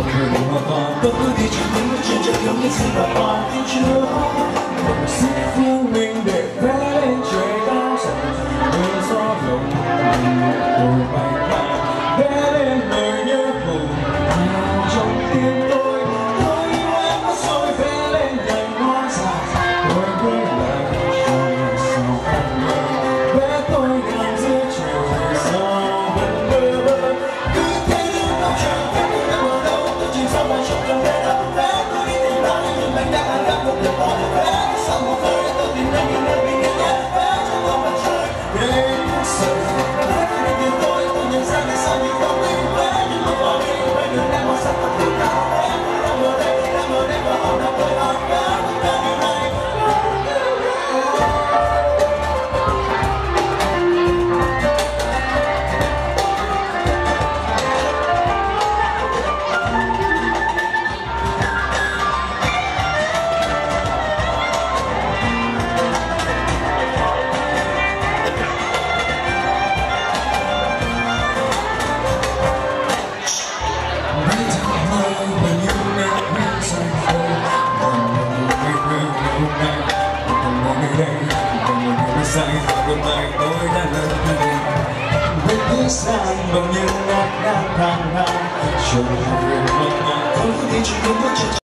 我可以模仿高空飞翔但不准假装矜 so far. đêm và nhiều người đã say đôi tay tôi đã lớn lên bên phía sang bao nhiêu nát nát hàng hàng trời một người mặt ngàn phố đi chỉ có bước chân